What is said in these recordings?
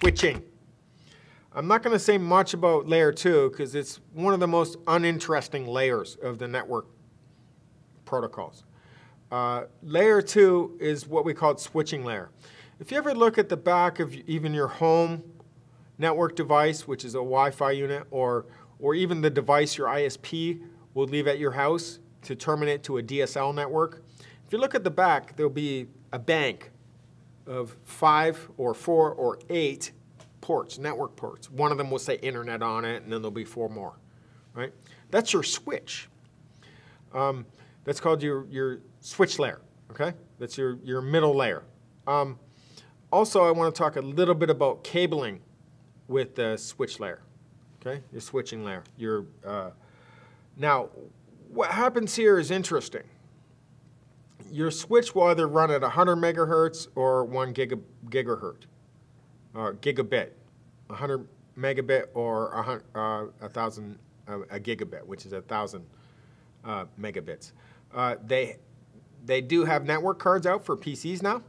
switching. I'm not going to say much about layer 2 because it's one of the most uninteresting layers of the network protocols. Uh, layer 2 is what we call switching layer. If you ever look at the back of even your home network device, which is a Wi-Fi unit, or, or even the device your ISP will leave at your house to terminate to a DSL network, if you look at the back, there'll be a bank of five or four or eight ports, network ports. One of them will say internet on it, and then there'll be four more, right? That's your switch. Um, that's called your, your switch layer, okay? That's your, your middle layer. Um, also, I want to talk a little bit about cabling with the switch layer, okay? Your switching layer. Your, uh, now, what happens here is interesting. Your switch will either run at 100 megahertz or 1 giga, gigahertz, or gigabit, 100 megabit or uh, 1,000, uh, a gigabit, which is 1,000 uh, megabits. Uh, they, they do have network cards out for PCs now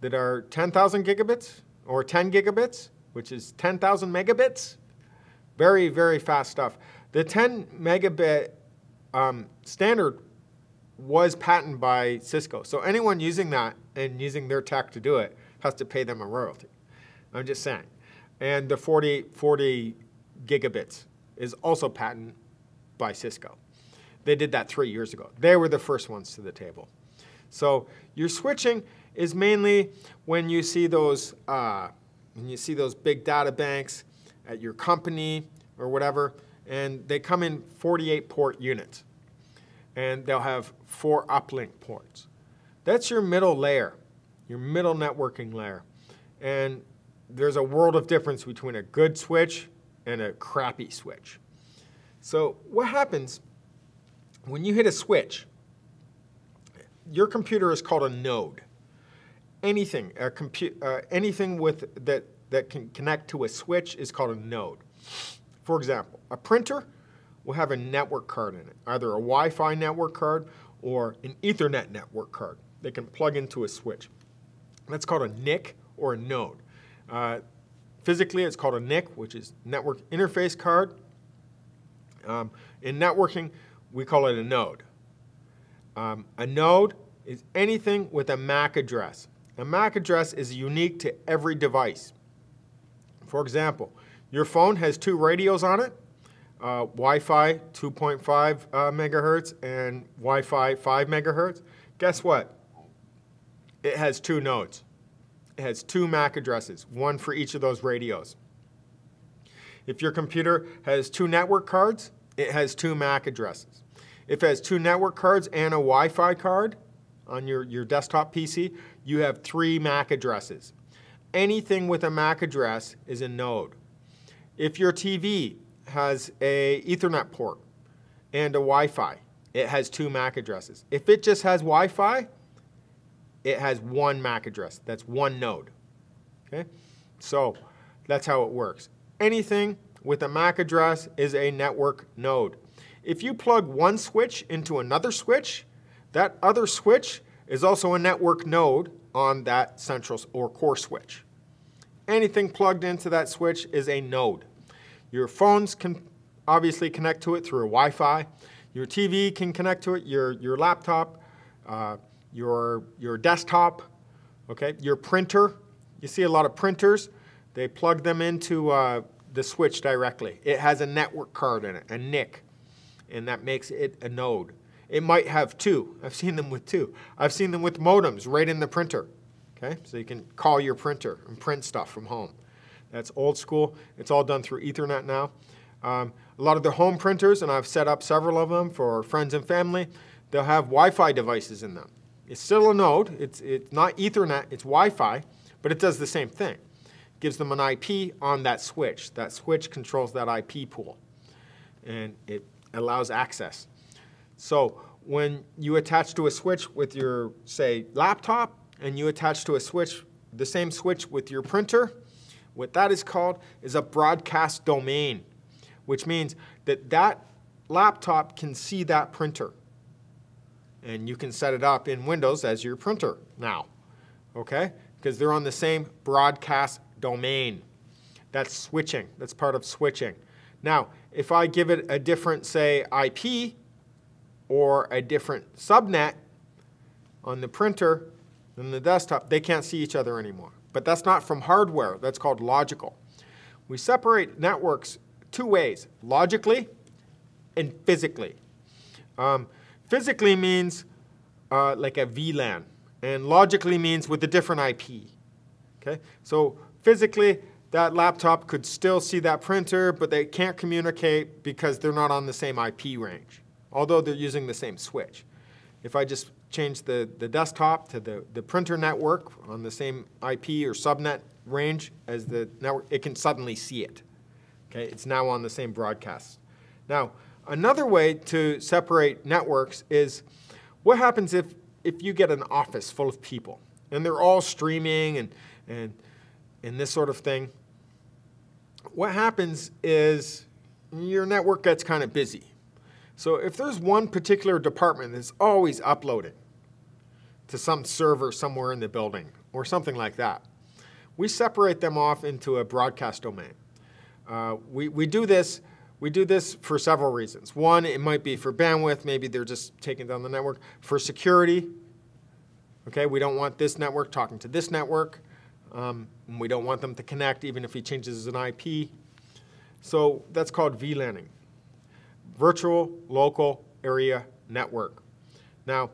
that are 10,000 gigabits or 10 gigabits, which is 10,000 megabits. Very, very fast stuff. The 10 megabit um, standard was patented by Cisco. So anyone using that and using their tech to do it has to pay them a royalty. I'm just saying. And the 40, 40 gigabits is also patented by Cisco. They did that three years ago. They were the first ones to the table. So your switching is mainly when you see those uh, when you see those big data banks at your company or whatever, and they come in 48 port units, and they'll have four uplink ports. That's your middle layer, your middle networking layer, and there's a world of difference between a good switch and a crappy switch. So what happens when you hit a switch? Your computer is called a node anything, a uh, anything with, that, that can connect to a switch is called a node. For example, a printer will have a network card in it, either a Wi-Fi network card or an Ethernet network card. They can plug into a switch. That's called a NIC or a node. Uh, physically, it's called a NIC, which is Network Interface Card. Um, in networking, we call it a node. Um, a node is anything with a MAC address. A MAC address is unique to every device. For example, your phone has two radios on it, uh, Wi-Fi 2.5 uh, megahertz and Wi-Fi 5 megahertz. Guess what? It has two nodes. It has two MAC addresses, one for each of those radios. If your computer has two network cards, it has two MAC addresses. If it has two network cards and a Wi-Fi card on your, your desktop PC, you have three MAC addresses. Anything with a MAC address is a node. If your TV has a Ethernet port and a Wi-Fi, it has two MAC addresses. If it just has Wi-Fi, it has one MAC address. That's one node. Okay? So that's how it works. Anything with a MAC address is a network node. If you plug one switch into another switch, that other switch is also a network node on that central or core switch. Anything plugged into that switch is a node. Your phones can obviously connect to it through a Wi-Fi. Your TV can connect to it, your, your laptop, uh, your, your desktop, okay? Your printer, you see a lot of printers, they plug them into uh, the switch directly. It has a network card in it, a NIC, and that makes it a node. It might have two. I've seen them with two. I've seen them with modems right in the printer. Okay, so you can call your printer and print stuff from home. That's old school. It's all done through Ethernet now. Um, a lot of the home printers, and I've set up several of them for friends and family, they'll have Wi-Fi devices in them. It's still a node. It's, it's not Ethernet. It's Wi-Fi, but it does the same thing. It gives them an IP on that switch. That switch controls that IP pool, and it allows access. So when you attach to a switch with your, say, laptop, and you attach to a switch, the same switch with your printer, what that is called is a broadcast domain, which means that that laptop can see that printer. And you can set it up in Windows as your printer now, okay? Because they're on the same broadcast domain. That's switching. That's part of switching. Now, if I give it a different, say, IP or a different subnet on the printer than the desktop, they can't see each other anymore. But that's not from hardware. That's called logical. We separate networks two ways, logically and physically. Um, physically means uh, like a VLAN, and logically means with a different IP. Okay, so physically, that laptop could still see that printer, but they can't communicate because they're not on the same IP range, although they're using the same switch. If I just change the, the desktop to the, the printer network on the same IP or subnet range as the network, it can suddenly see it. Okay, it's now on the same broadcast. Now, another way to separate networks is what happens if, if you get an office full of people and they're all streaming and, and, and this sort of thing? What happens is your network gets kind of busy. So if there's one particular department that's always uploading to some server somewhere in the building or something like that, we separate them off into a broadcast domain. Uh, we, we do this we do this for several reasons. One, it might be for bandwidth, maybe they're just taking down the network. For security, okay, we don't want this network talking to this network. Um, we don't want them to connect even if he changes an IP. So that's called VLANing, Virtual Local Area Network. Now,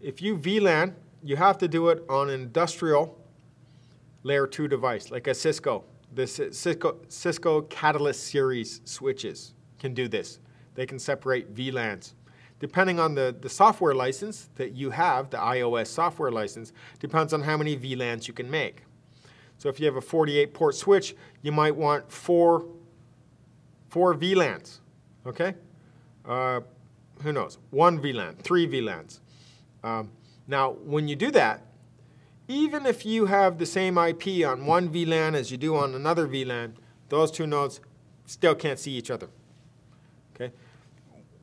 if you VLAN, you have to do it on an industrial layer 2 device, like a Cisco. The Cisco, Cisco Catalyst series switches can do this. They can separate VLANs. Depending on the, the software license that you have, the IOS software license, depends on how many VLANs you can make. So if you have a 48 port switch, you might want four, four VLANs, okay? Uh, who knows, one VLAN, three VLANs. Um, now, when you do that, even if you have the same IP on one VLAN as you do on another VLAN, those two nodes still can't see each other. Okay?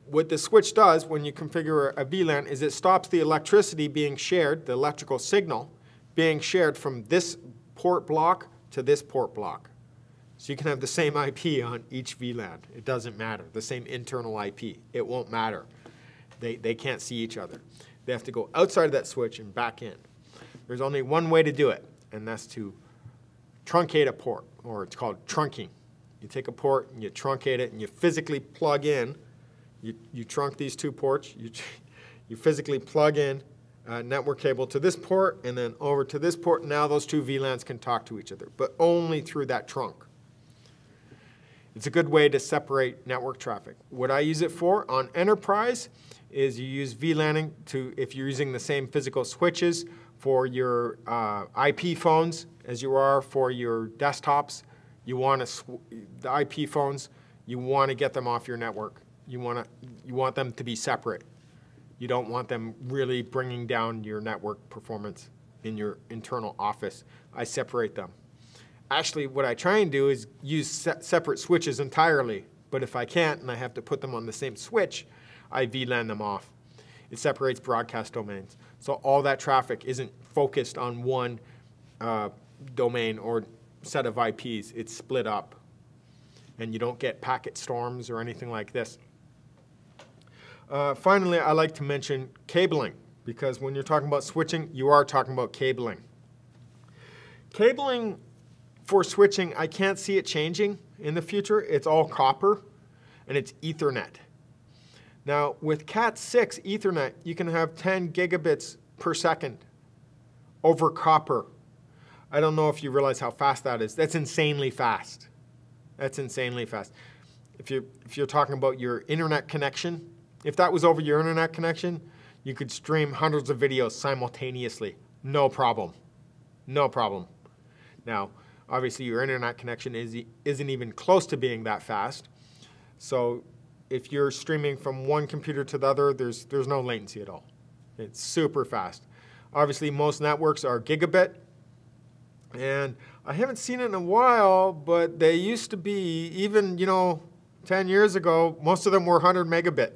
What the switch does when you configure a VLAN is it stops the electricity being shared, the electrical signal, being shared from this port block to this port block. So you can have the same IP on each VLAN. It doesn't matter. The same internal IP. It won't matter. They, they can't see each other. They have to go outside of that switch and back in. There's only one way to do it, and that's to truncate a port, or it's called trunking. You take a port and you truncate it and you physically plug in. You, you trunk these two ports. You, you physically plug in a network cable to this port and then over to this port. Now those two VLANs can talk to each other, but only through that trunk. It's a good way to separate network traffic. What I use it for on enterprise is you use VLANing to, if you're using the same physical switches for your uh, IP phones as you are for your desktops, you want to, the IP phones, you want to get them off your network. You want, to, you want them to be separate. You don't want them really bringing down your network performance in your internal office. I separate them. Actually, what I try and do is use se separate switches entirely. But if I can't and I have to put them on the same switch, I VLAN them off. It separates broadcast domains. So all that traffic isn't focused on one uh, domain or set of IPs. It's split up. And you don't get packet storms or anything like this. Uh, finally, I like to mention cabling, because when you're talking about switching, you are talking about cabling. Cabling for switching, I can't see it changing in the future. It's all copper, and it's Ethernet. Now, with Cat6 Ethernet, you can have 10 gigabits per second over copper. I don't know if you realize how fast that is. That's insanely fast. That's insanely fast. If you're, if you're talking about your internet connection, if that was over your internet connection, you could stream hundreds of videos simultaneously. No problem. No problem. Now, obviously your internet connection is, isn't even close to being that fast. So if you're streaming from one computer to the other, there's, there's no latency at all. It's super fast. Obviously, most networks are gigabit. And I haven't seen it in a while, but they used to be, even, you know, 10 years ago, most of them were 100 megabit.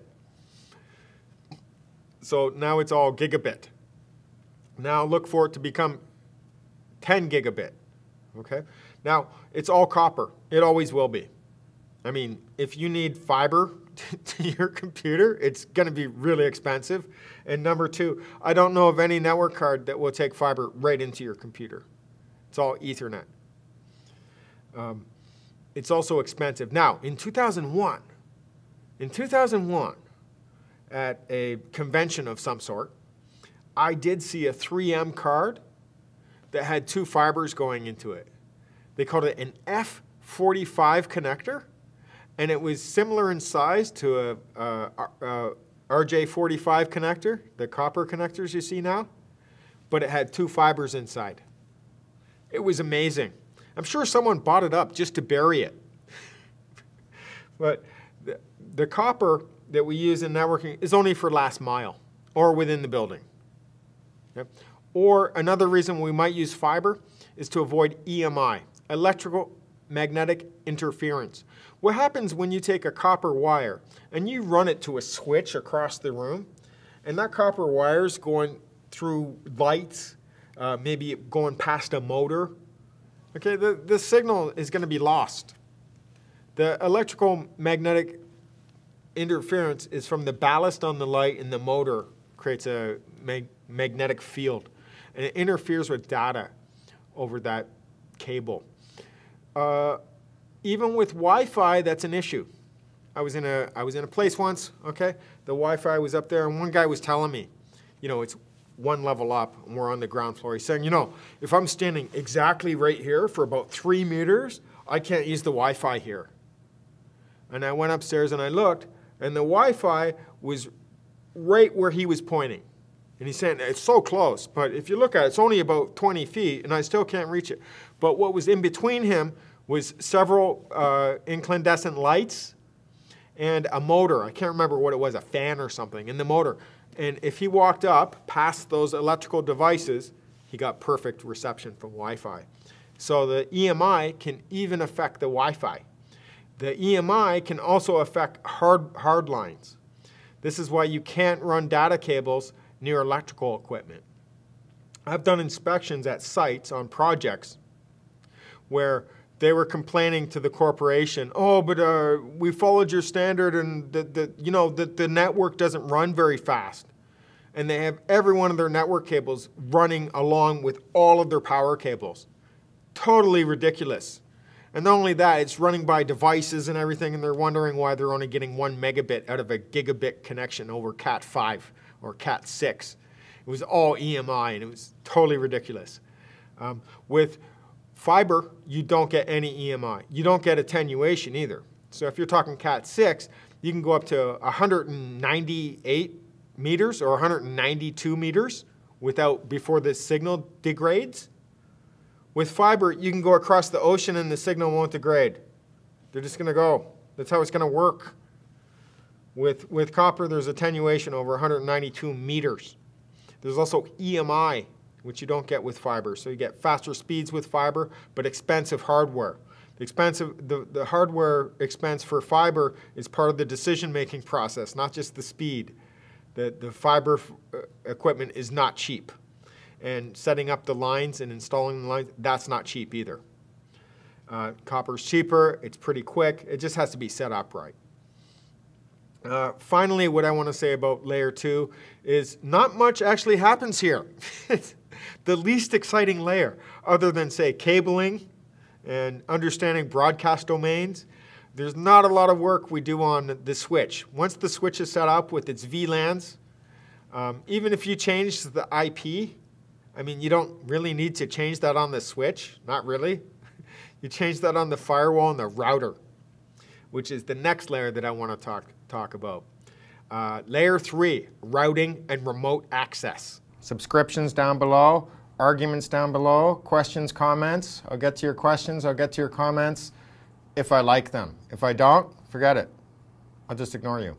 So now it's all gigabit. Now look for it to become 10 gigabit. Okay? Now, it's all copper. It always will be. I mean, if you need fiber to your computer, it's going to be really expensive. And number two, I don't know of any network card that will take fiber right into your computer. It's all Ethernet. Um, it's also expensive. Now, in 2001, in 2001, at a convention of some sort, I did see a 3M card that had two fibers going into it. They called it an F45 connector, and it was similar in size to a, a, a RJ45 connector, the copper connectors you see now, but it had two fibers inside. It was amazing. I'm sure someone bought it up just to bury it. but the, the copper that we use in networking is only for last mile or within the building. Okay? Or another reason we might use fiber is to avoid EMI, electrical magnetic interference. What happens when you take a copper wire and you run it to a switch across the room, and that copper wire is going through lights, uh, maybe going past a motor, okay, the, the signal is going to be lost. The electrical magnetic interference is from the ballast on the light and the motor creates a mag magnetic field and it interferes with data over that cable. Uh, even with Wi-Fi, that's an issue. I was in a I was in a place once. Okay, the Wi-Fi was up there, and one guy was telling me, you know, it's one level up, and we're on the ground floor. He's saying, you know, if I'm standing exactly right here for about three meters, I can't use the Wi-Fi here. And I went upstairs and I looked, and the Wi-Fi was right where he was pointing. And he's saying, it's so close, but if you look at it, it's only about 20 feet, and I still can't reach it. But what was in between him was several uh, incandescent lights and a motor. I can't remember what it was, a fan or something in the motor. And if he walked up past those electrical devices, he got perfect reception from Wi-Fi. So the EMI can even affect the Wi-Fi. The EMI can also affect hard, hard lines. This is why you can't run data cables near electrical equipment. I've done inspections at sites on projects where they were complaining to the corporation, oh, but uh, we followed your standard and the, the, you know, the, the network doesn't run very fast. And they have every one of their network cables running along with all of their power cables. Totally ridiculous. And not only that, it's running by devices and everything, and they're wondering why they're only getting one megabit out of a gigabit connection over Cat 5 or Cat 6. It was all EMI, and it was totally ridiculous. Um, with fiber, you don't get any EMI. You don't get attenuation either. So if you're talking Cat 6, you can go up to 198 meters or 192 meters without before the signal degrades. With fiber, you can go across the ocean and the signal won't degrade. They're just going to go. That's how it's going to work. With, with copper, there's attenuation over 192 meters. There's also EMI, which you don't get with fiber. So you get faster speeds with fiber, but expensive hardware. The, expensive, the, the hardware expense for fiber is part of the decision-making process, not just the speed. The, the fiber uh, equipment is not cheap and setting up the lines and installing the lines, that's not cheap either. Uh, copper's cheaper, it's pretty quick, it just has to be set up right. Uh, finally, what I want to say about layer two is not much actually happens here. the least exciting layer, other than, say, cabling and understanding broadcast domains. There's not a lot of work we do on the switch. Once the switch is set up with its VLANs, um, even if you change the IP, I mean, you don't really need to change that on the switch, not really. you change that on the firewall and the router, which is the next layer that I want to talk, talk about. Uh, layer three, routing and remote access. Subscriptions down below, arguments down below, questions, comments. I'll get to your questions, I'll get to your comments if I like them. If I don't, forget it. I'll just ignore you.